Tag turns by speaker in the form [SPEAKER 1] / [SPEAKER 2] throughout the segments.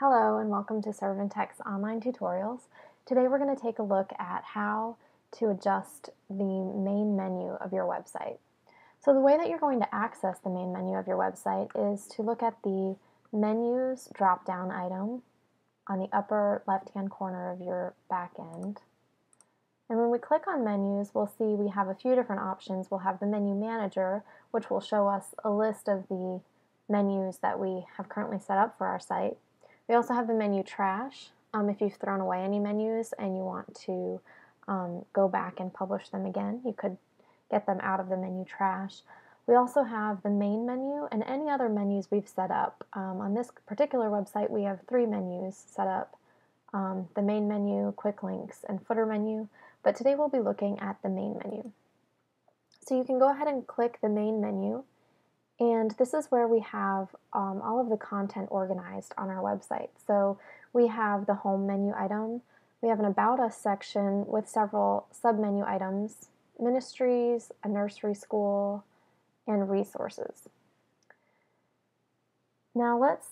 [SPEAKER 1] Hello and welcome to ServanTek's online tutorials. Today we're going to take a look at how to adjust the main menu of your website. So the way that you're going to access the main menu of your website is to look at the menus drop-down item on the upper left-hand corner of your back end. And when we click on menus, we'll see we have a few different options. We'll have the menu manager, which will show us a list of the menus that we have currently set up for our site. We also have the menu trash. Um, if you've thrown away any menus and you want to um, go back and publish them again, you could get them out of the menu trash. We also have the main menu and any other menus we've set up. Um, on this particular website, we have three menus set up. Um, the main menu, quick links, and footer menu, but today we'll be looking at the main menu. So you can go ahead and click the main menu, and this is where we have um, all of the content organized on our website. So we have the home menu item, we have an About Us section with several submenu items, ministries, a nursery school, and resources. Now let's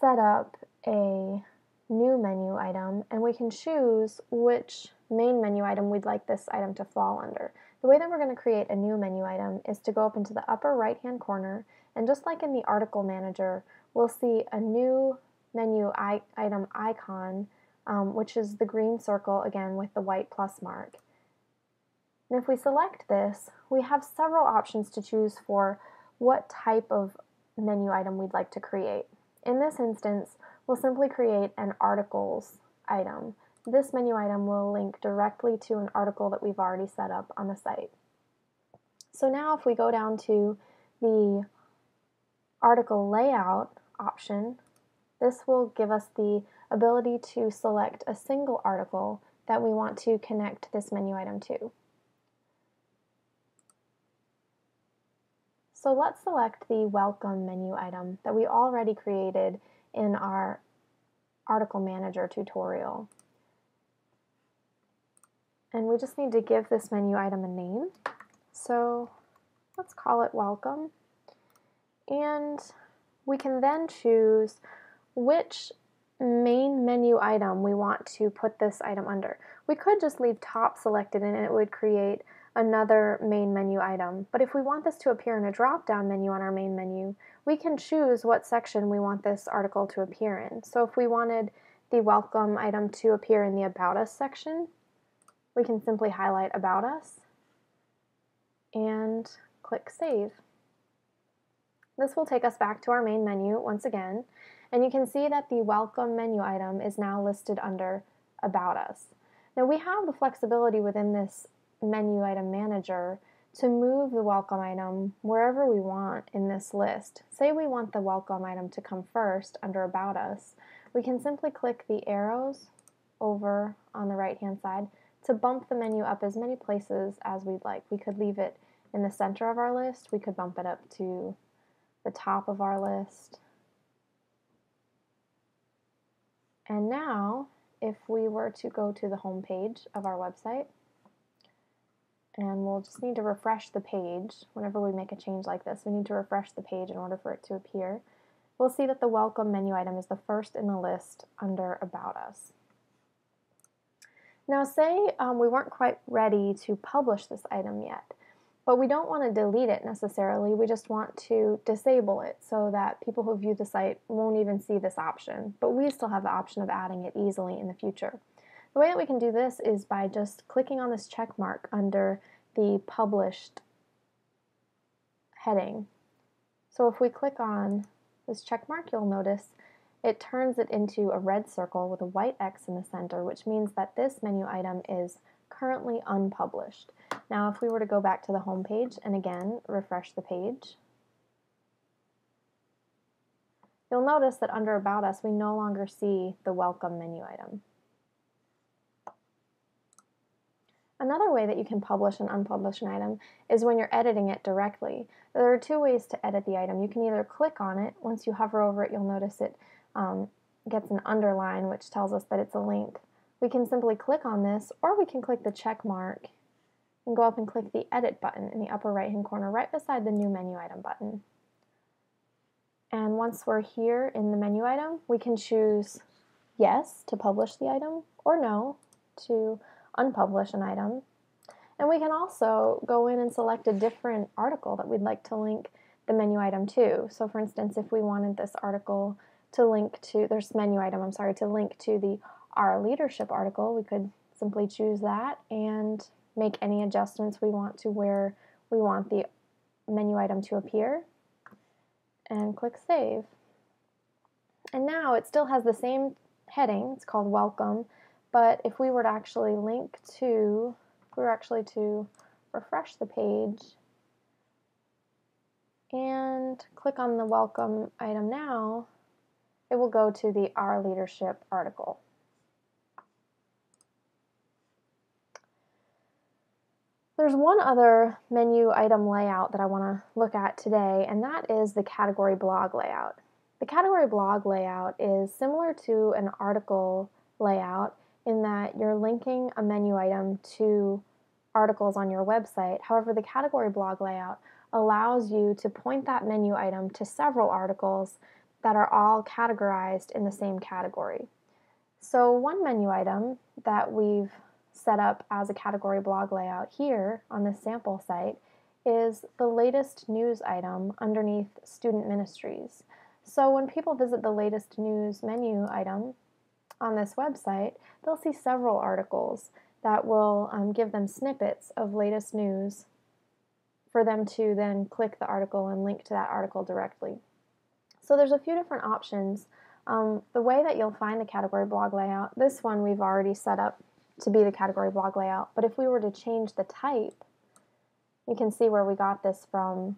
[SPEAKER 1] set up a new menu item and we can choose which main menu item we'd like this item to fall under. The way that we're going to create a new menu item is to go up into the upper right hand corner and just like in the article manager we'll see a new menu item icon um, which is the green circle again with the white plus mark. And if we select this, we have several options to choose for what type of menu item we'd like to create. In this instance, we'll simply create an articles item. This menu item will link directly to an article that we've already set up on the site. So now if we go down to the article layout option, this will give us the ability to select a single article that we want to connect this menu item to. So let's select the welcome menu item that we already created in our article manager tutorial. And we just need to give this menu item a name. So let's call it welcome. And we can then choose which main menu item we want to put this item under. We could just leave top selected and it would create another main menu item. But if we want this to appear in a drop-down menu on our main menu, we can choose what section we want this article to appear in. So if we wanted the welcome item to appear in the About Us section, we can simply highlight About Us and click Save. This will take us back to our main menu once again, and you can see that the Welcome menu item is now listed under About Us. Now we have the flexibility within this menu item manager to move the welcome item wherever we want in this list. Say we want the welcome item to come first under About Us. We can simply click the arrows over on the right hand side to bump the menu up as many places as we'd like. We could leave it in the center of our list. We could bump it up to the top of our list. And now, if we were to go to the home page of our website, and we'll just need to refresh the page whenever we make a change like this. We need to refresh the page in order for it to appear. We'll see that the welcome menu item is the first in the list under About Us. Now say um, we weren't quite ready to publish this item yet, but we don't want to delete it necessarily. We just want to disable it so that people who view the site won't even see this option, but we still have the option of adding it easily in the future. The way that we can do this is by just clicking on this check mark under the published heading. So if we click on this check mark, you'll notice it turns it into a red circle with a white X in the center, which means that this menu item is currently unpublished. Now if we were to go back to the home page and again refresh the page, you'll notice that under About Us we no longer see the welcome menu item. Another way that you can publish and unpublish an item is when you're editing it directly. There are two ways to edit the item. You can either click on it, once you hover over it you'll notice it um, gets an underline which tells us that it's a link. We can simply click on this or we can click the check mark and go up and click the edit button in the upper right hand corner right beside the new menu item button. And once we're here in the menu item, we can choose yes to publish the item or no to unpublish an item. And we can also go in and select a different article that we'd like to link the menu item to. So for instance, if we wanted this article to link to, there's menu item, I'm sorry, to link to the Our Leadership article, we could simply choose that and make any adjustments we want to where we want the menu item to appear and click Save. And now it still has the same heading, it's called Welcome, but if we were to actually link to, if we were actually to refresh the page and click on the Welcome item now, it will go to the Our Leadership article. There's one other menu item layout that I want to look at today, and that is the category blog layout. The category blog layout is similar to an article layout in that you're linking a menu item to articles on your website. However, the category blog layout allows you to point that menu item to several articles that are all categorized in the same category. So one menu item that we've set up as a category blog layout here on this sample site is the latest news item underneath student ministries. So when people visit the latest news menu item on this website, they'll see several articles that will um, give them snippets of latest news for them to then click the article and link to that article directly. So there's a few different options. Um, the way that you'll find the category blog layout, this one we've already set up to be the category blog layout. But if we were to change the type, you can see where we got this from.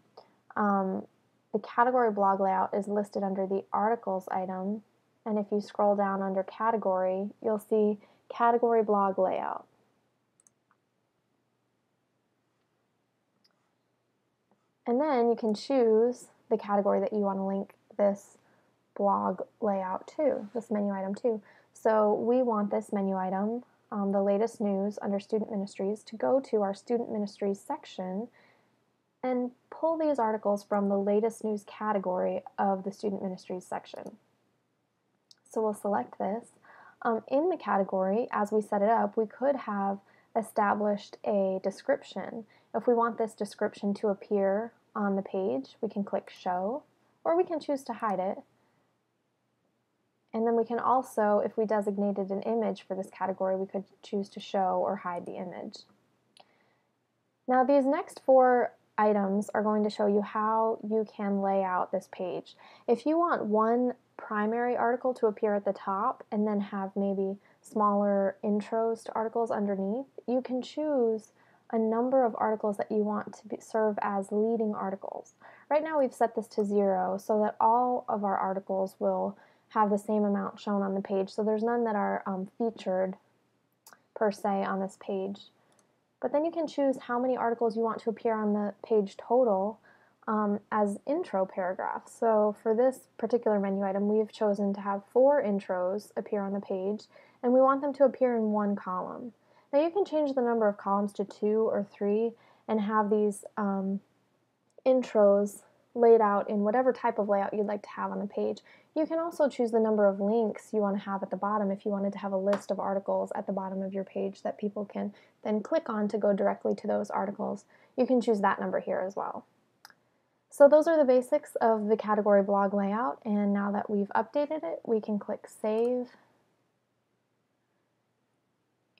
[SPEAKER 1] Um, the category blog layout is listed under the articles item. And if you scroll down under category, you'll see category blog layout. And then you can choose the category that you want to link this blog layout too, this menu item too. So we want this menu item um, the latest news under student ministries to go to our student ministries section and pull these articles from the latest news category of the student ministries section. So we'll select this. Um, in the category, as we set it up, we could have established a description. If we want this description to appear on the page, we can click Show, or we can choose to hide it. And then we can also, if we designated an image for this category, we could choose to show or hide the image. Now these next four items are going to show you how you can lay out this page. If you want one primary article to appear at the top and then have maybe smaller intros to articles underneath, you can choose a number of articles that you want to be, serve as leading articles. Right now we've set this to zero so that all of our articles will have the same amount shown on the page. So there's none that are um, featured per se on this page. But then you can choose how many articles you want to appear on the page total um, as intro paragraphs. So for this particular menu item, we've chosen to have four intros appear on the page, and we want them to appear in one column. Now you can change the number of columns to two or three and have these um, intros laid out in whatever type of layout you'd like to have on the page. You can also choose the number of links you want to have at the bottom if you wanted to have a list of articles at the bottom of your page that people can then click on to go directly to those articles. You can choose that number here as well. So those are the basics of the category blog layout and now that we've updated it we can click save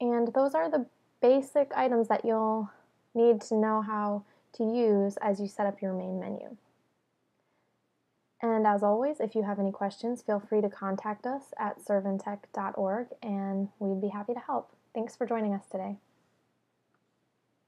[SPEAKER 1] and those are the basic items that you'll need to know how to use as you set up your main menu. And as always, if you have any questions, feel free to contact us at servantek.org and we'd be happy to help. Thanks for joining us today.